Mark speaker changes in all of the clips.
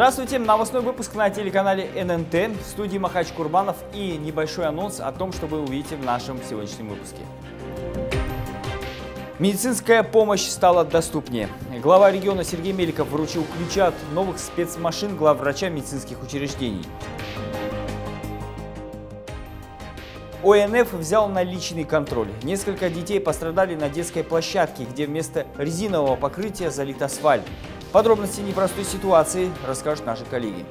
Speaker 1: Здравствуйте! Новостной выпуск на телеканале ННТ. В студии Махач Курбанов и небольшой анонс о том, что вы увидите в нашем сегодняшнем выпуске. Медицинская помощь стала доступнее. Глава региона Сергей Меликов вручил ключи от новых спецмашин главврача медицинских учреждений. ОНФ взял на личный контроль. Несколько детей пострадали на детской площадке, где вместо резинового покрытия залит асфальт. Подробности непростой ситуации расскажут наши коллеги.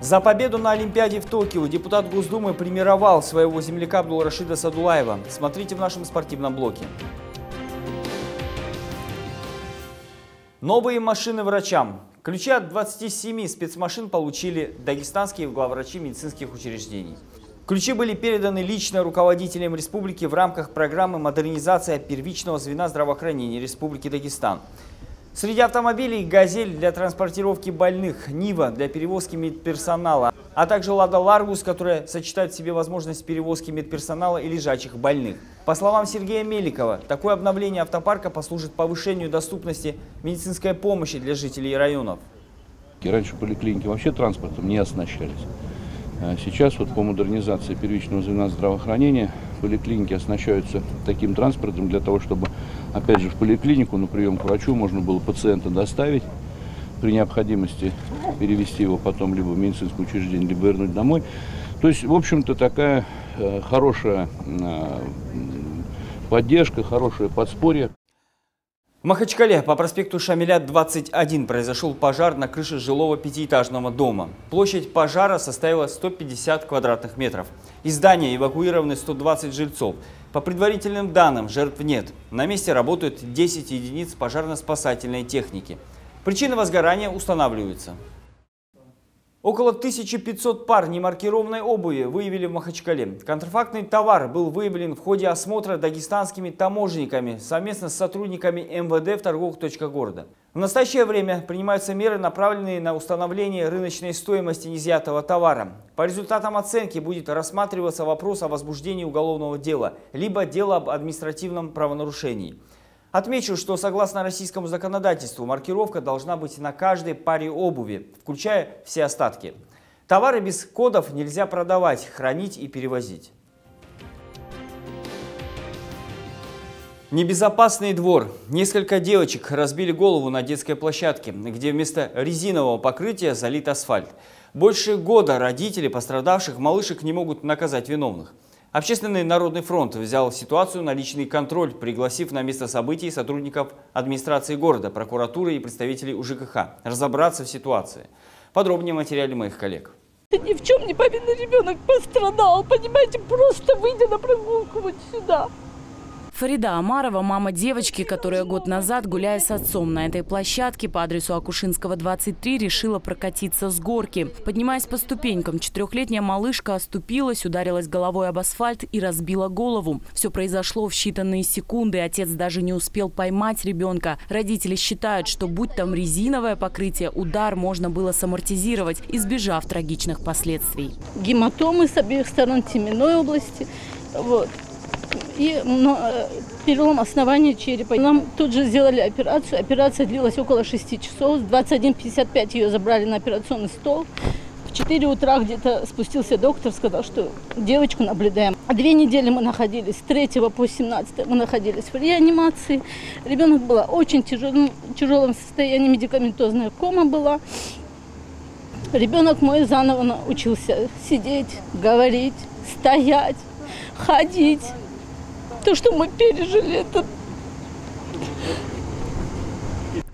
Speaker 1: За победу на Олимпиаде в Токио депутат Госдумы премировал своего земляка Абдул-Рашида Садулаева. Смотрите в нашем спортивном блоке. Новые машины врачам. Ключи от 27 спецмашин получили дагестанские главврачи медицинских учреждений. Ключи были переданы лично руководителям республики в рамках программы модернизации первичного звена здравоохранения Республики Дагестан. Среди автомобилей «Газель» для транспортировки больных, «Нива» для перевозки медперсонала, а также «Лада Ларгус», которая сочетает в себе возможность перевозки медперсонала и лежачих больных. По словам Сергея Меликова, такое обновление автопарка послужит повышению доступности медицинской помощи для жителей районов.
Speaker 2: Раньше поликлиники вообще транспортом не оснащались. А сейчас вот по модернизации первичного звена здравоохранения поликлиники оснащаются таким транспортом для того, чтобы, опять же, в поликлинику на прием к врачу можно было пациента доставить, при необходимости перевести его потом либо в медицинское учреждение, либо вернуть домой. То есть, в общем-то, такая э, хорошая э, поддержка, хорошее подспорье.
Speaker 1: В Махачкале по проспекту Шамиля 21 произошел пожар на крыше жилого пятиэтажного дома. Площадь пожара составила 150 квадратных метров. Из здания эвакуированы 120 жильцов. По предварительным данным, жертв нет. На месте работают 10 единиц пожарно-спасательной техники. Причины возгорания устанавливаются. Около 1500 пар немаркированной обуви выявили в Махачкале. Контрафактный товар был выявлен в ходе осмотра дагестанскими таможенниками совместно с сотрудниками МВД в торговых точках города. В настоящее время принимаются меры, направленные на установление рыночной стоимости неизъятого товара. По результатам оценки будет рассматриваться вопрос о возбуждении уголовного дела, либо дело об административном правонарушении. Отмечу, что согласно российскому законодательству маркировка должна быть на каждой паре обуви, включая все остатки. Товары без кодов нельзя продавать, хранить и перевозить. Небезопасный двор. Несколько девочек разбили голову на детской площадке, где вместо резинового покрытия залит асфальт. Больше года родители пострадавших малышек не могут наказать виновных. Общественный народный фронт взял ситуацию на личный контроль, пригласив на место событий сотрудников администрации города, прокуратуры и представителей УЖКХ разобраться в ситуации. Подробнее в материале моих коллег.
Speaker 3: Ни в чем не повинный ребенок пострадал, понимаете, просто выйдя на прогулку вот сюда.
Speaker 4: Фарида Амарова – мама девочки, которая год назад, гуляя с отцом на этой площадке по адресу Акушинского, 23, решила прокатиться с горки. Поднимаясь по ступенькам, четырехлетняя малышка оступилась, ударилась головой об асфальт и разбила голову. Все произошло в считанные секунды. Отец даже не успел поймать ребенка. Родители считают, что будь там резиновое покрытие, удар можно было самортизировать, избежав трагичных последствий.
Speaker 3: Гематомы с обеих сторон теменной области. Вот и ну, перелом основания черепа. Нам тут же сделали операцию. Операция длилась около 6 часов. В 21.55 ее забрали на операционный стол. В 4 утра где-то спустился доктор, сказал, что девочку наблюдаем. Две недели мы находились, с 3 по 17 мы находились в реанимации. Ребенок была очень тяжелым, тяжелом состоянии, медикаментозная кома была. Ребенок мой заново научился сидеть, говорить, стоять, ходить то, что мы пережили, это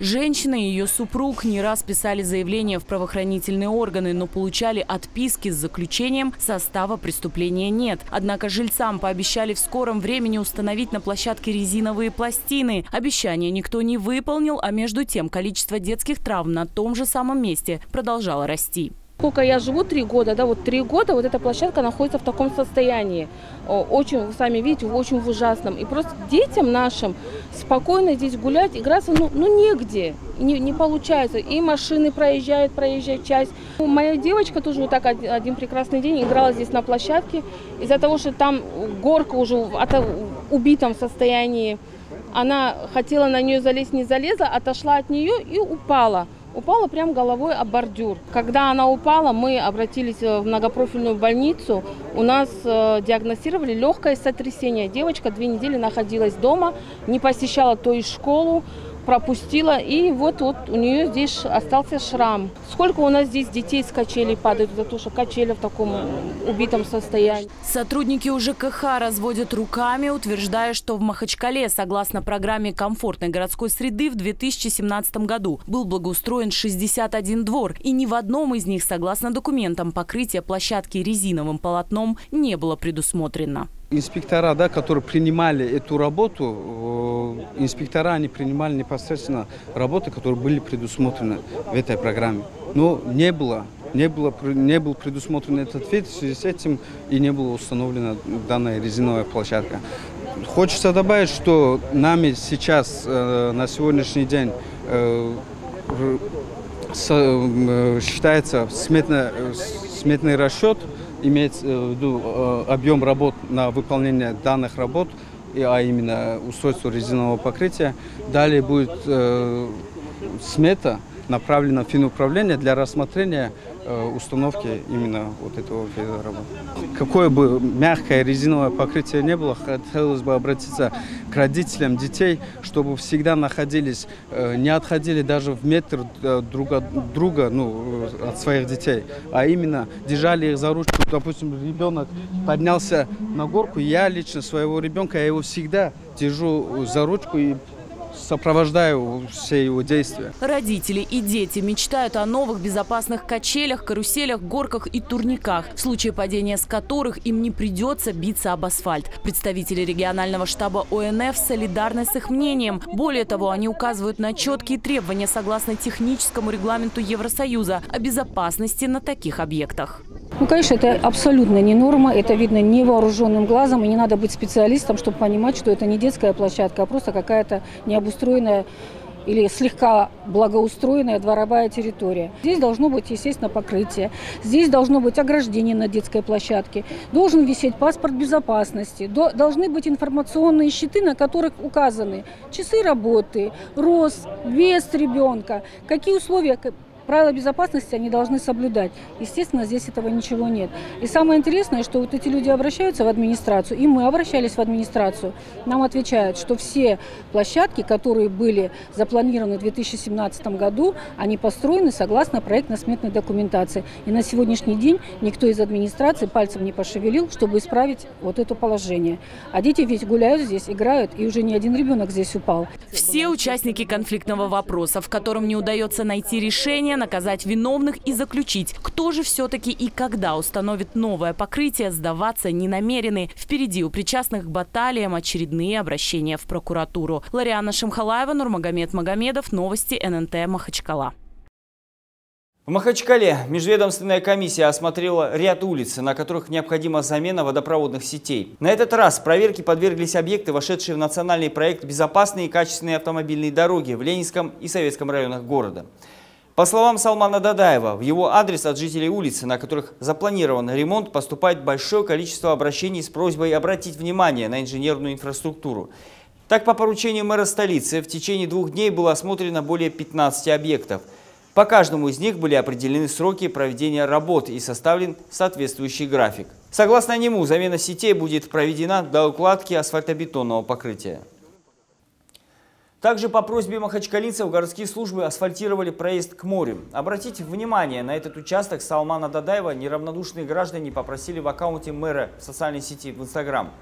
Speaker 4: Женщина и ее супруг не раз писали заявления в правоохранительные органы, но получали отписки с заключением состава преступления нет. Однако жильцам пообещали в скором времени установить на площадке резиновые пластины. Обещание никто не выполнил, а между тем количество детских травм на том же самом месте продолжало расти
Speaker 5: сколько я живу, три года, да, вот три года вот эта площадка находится в таком состоянии. Очень, вы сами видите, очень в ужасном. И просто детям нашим спокойно здесь гулять, играться, ну, ну негде, не, не получается. И машины проезжают, проезжает часть. Моя девочка тоже вот так один прекрасный день играла здесь на площадке. Из-за того, что там горка уже в убитом состоянии, Она хотела на нее залезть, не залезла, отошла от нее и упала. Упала прям головой об бордюр. Когда она упала, мы обратились в многопрофильную больницу. У нас э, диагностировали легкое сотрясение. Девочка две недели находилась дома, не посещала то и школу пропустила, и вот, вот у нее здесь остался шрам. Сколько у нас здесь детей с качелей падают, за то, что качели в таком убитом состоянии.
Speaker 4: Сотрудники УЖКХ разводят руками, утверждая, что в Махачкале, согласно программе комфортной городской среды, в 2017 году был благоустроен 61 двор, и ни в одном из них, согласно документам, покрытие площадки резиновым полотном не было предусмотрено
Speaker 6: инспектора, да, которые принимали эту работу, э, инспектора, они принимали непосредственно работы, которые были предусмотрены в этой программе. Но не было, не, было, не был предусмотрен этот вид, в связи с этим и не была установлена данная резиновая площадка. Хочется добавить, что нами сейчас, э, на сегодняшний день, э, считается сметный, сметный расчет – имеется в виду э, объем работ на выполнение данных работ, а именно устройство резинового покрытия. Далее будет э, смета, направлена в финуправление для рассмотрения Э, установки именно вот этого работы. Какое бы мягкое резиновое покрытие не было, хотелось бы обратиться к родителям детей, чтобы всегда находились, э, не отходили даже в метр э, друг от друга, ну, от своих детей, а именно держали их за ручку. Допустим, ребенок поднялся на горку, я лично своего ребенка, я его всегда держу за ручку и сопровождаю все его действия.
Speaker 4: Родители и дети мечтают о новых безопасных качелях, каруселях, горках и турниках, в случае падения с которых им не придется биться об асфальт. Представители регионального штаба ОНФ солидарны с их мнением. Более того, они указывают на четкие требования согласно техническому регламенту Евросоюза о безопасности на таких объектах.
Speaker 7: Ну, конечно, это абсолютно не норма, это видно невооруженным глазом, и не надо быть специалистом, чтобы понимать, что это не детская площадка, а просто какая-то необустроенная или слегка благоустроенная дворовая территория. Здесь должно быть, естественно, покрытие. Здесь должно быть ограждение на детской площадке. Должен висеть паспорт безопасности. Должны быть информационные щиты, на которых указаны часы работы, рост, вес ребенка, какие условия правила безопасности они должны соблюдать. Естественно, здесь этого ничего нет. И самое интересное, что вот эти люди обращаются в администрацию, и мы обращались в администрацию. Нам отвечают, что все площадки, которые были запланированы в 2017 году, они построены согласно проектно-сметной документации. И на сегодняшний день никто из администрации пальцем не пошевелил, чтобы исправить вот это положение. А дети ведь гуляют здесь, играют, и уже ни один ребенок здесь упал.
Speaker 4: Все участники конфликтного вопроса, в котором не удается найти решение, решение наказать виновных и заключить, кто же все-таки и когда установит новое покрытие, сдаваться не намерены. Впереди у причастных к баталиям очередные обращения в прокуратуру. Лариана Шамхалаева, Нурмагомед Магомедов, новости ННТ Махачкала.
Speaker 1: В Махачкале межведомственная комиссия осмотрела ряд улиц, на которых необходима замена водопроводных сетей. На этот раз проверке подверглись объекты, вошедшие в национальный проект «Безопасные и качественные автомобильные дороги» в Ленинском и Советском районах города. По словам Салмана Дадаева, в его адрес от жителей улицы, на которых запланирован ремонт, поступает большое количество обращений с просьбой обратить внимание на инженерную инфраструктуру. Так, по поручению мэра столицы, в течение двух дней было осмотрено более 15 объектов. По каждому из них были определены сроки проведения работ и составлен соответствующий график. Согласно нему, замена сетей будет проведена до укладки асфальтобетонного покрытия. Также по просьбе махачкалинцев городские службы асфальтировали проезд к морю. Обратите внимание, на этот участок Салмана Дадаева неравнодушные граждане попросили в аккаунте мэра в социальной сети в Инстаграм.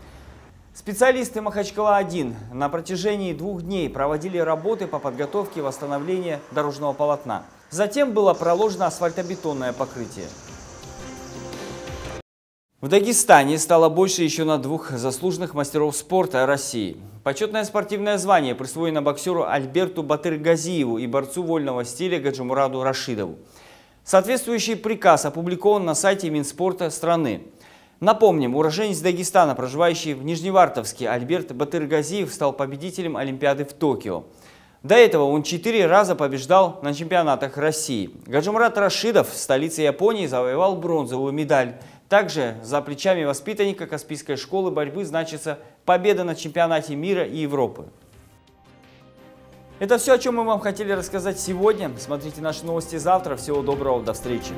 Speaker 1: Специалисты Махачкала-1 на протяжении двух дней проводили работы по подготовке восстановления дорожного полотна. Затем было проложено асфальтобетонное покрытие. В Дагестане стало больше еще на двух заслуженных мастеров спорта России. Почетное спортивное звание присвоено боксеру Альберту Батыргазиеву и борцу вольного стиля Гаджимураду Рашидову. Соответствующий приказ опубликован на сайте Минспорта страны. Напомним, уроженец Дагестана, проживающий в Нижневартовске, Альберт Батыргазиев стал победителем Олимпиады в Токио. До этого он четыре раза побеждал на чемпионатах России. Гаджимурат Рашидов в столице Японии завоевал бронзовую медаль. Также за плечами воспитанника Каспийской школы борьбы значится победа на чемпионате мира и Европы. Это все, о чем мы вам хотели рассказать сегодня. Смотрите наши новости завтра. Всего доброго, до встречи.